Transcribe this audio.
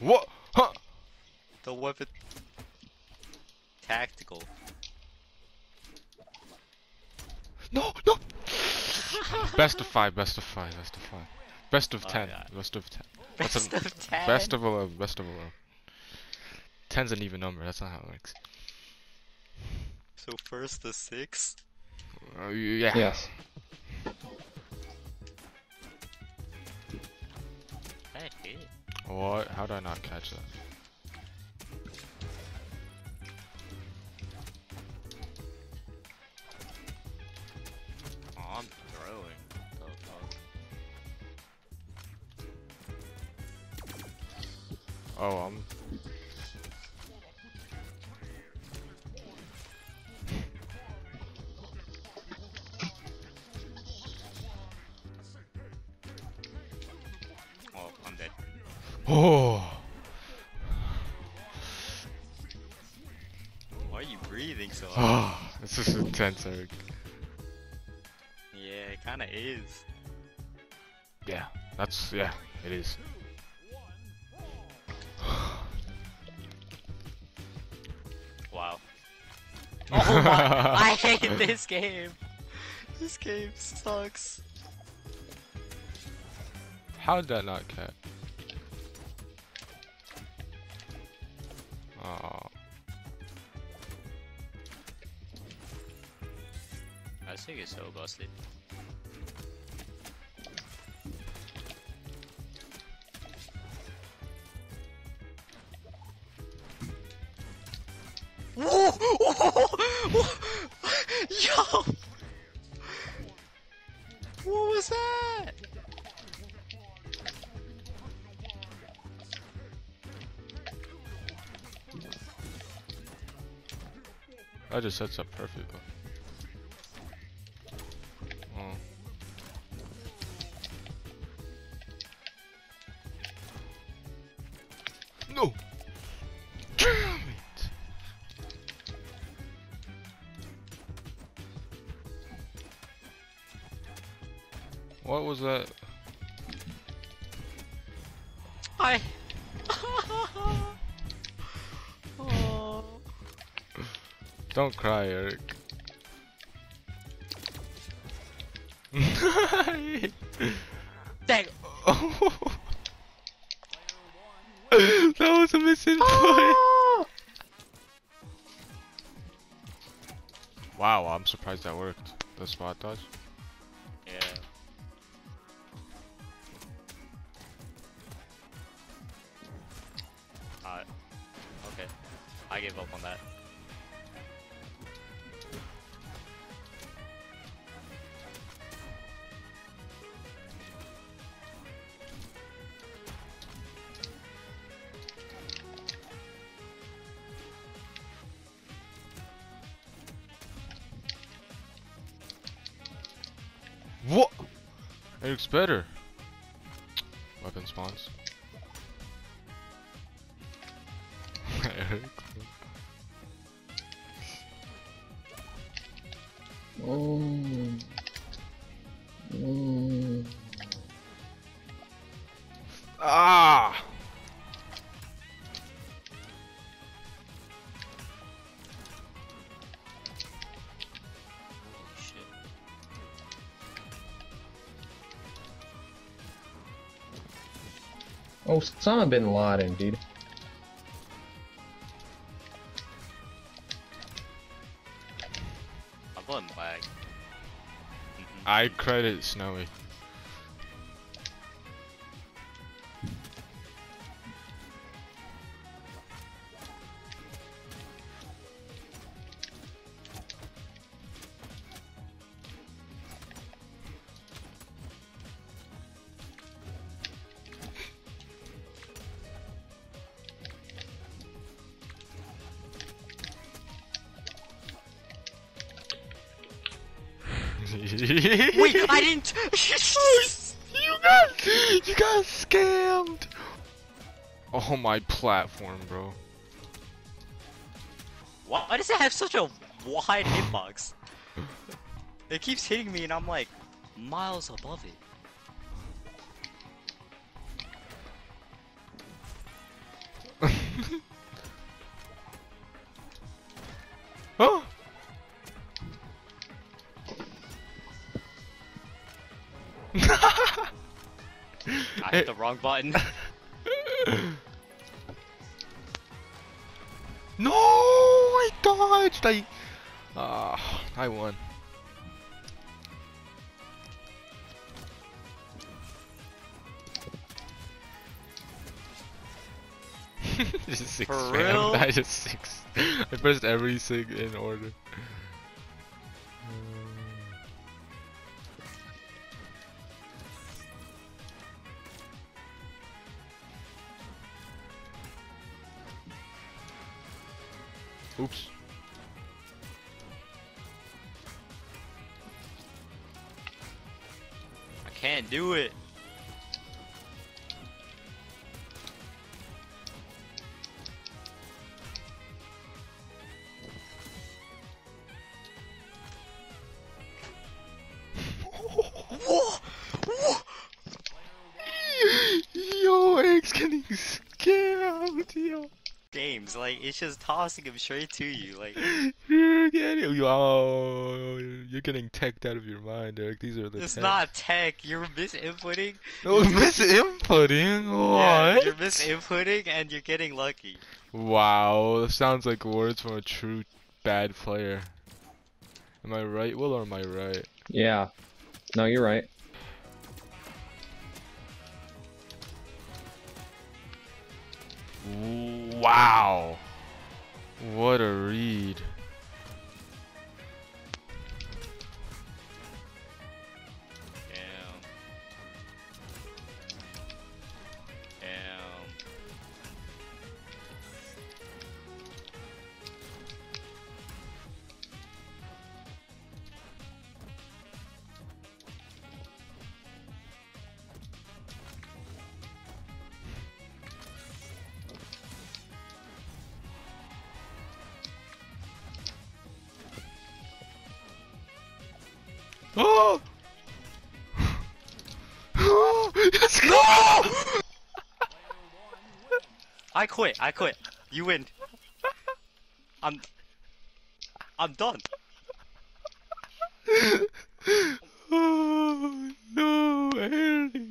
What? Huh? The weapon. Tactical. No, no. best of five. Best of five. Best of five. Best of Oh, ten. yeah. Best of ten. What's Best a- of ten. Best of eleven. Best of eleven. Ten's an even number. That's not how it works. So first the six. Uh, yeah. Yes. What? How did I not catch that? Oh, I'm oh, Oh. Why are you breathing so oh. hard? Oh, this is intense, Eric. yeah, it kinda is. Yeah, that's yeah, it is. Wow. Oh my! I hate this game. This game sucks. How did that not catch? Think it's so busted. Whoa! Yo! What was that? that just sets up perfectly. No! Damn it! What was that? I. oh. Don't cry, Eric. Dang. that was a missing point. Wow, I'm surprised that worked. The spot dodge. Yeah. Uh, okay. I gave up on that. Eric's better. Weapon spawns. Oh. Oh, Osama bin Laden, dude. I'm going lag. I credit Snowy. Wait, I didn't. You got, you got scammed. Oh my platform, bro. Why why does it have such a wide hitbox? It keeps hitting me, and I'm like miles above it. I hit the wrong button. no, I dodged. I, ah, I won. just six? I just six. I pressed everything in order. Oops. I can't do it. Games, like, it's just tossing him straight to you, like, You're getting, yo, you're getting teched out of your mind, Eric. These are the it's tech- not tech, you're misinputting. No, misinputting. Yeah, What? you're misinputting and you're getting lucky. Wow, that sounds like words from a true bad player. Am I right, Will, or am I right? Yeah. No, you're right. Wow. What a read. Oh! yes, no! I quit. I quit. You win. I'm. I'm done. oh, no, Harry.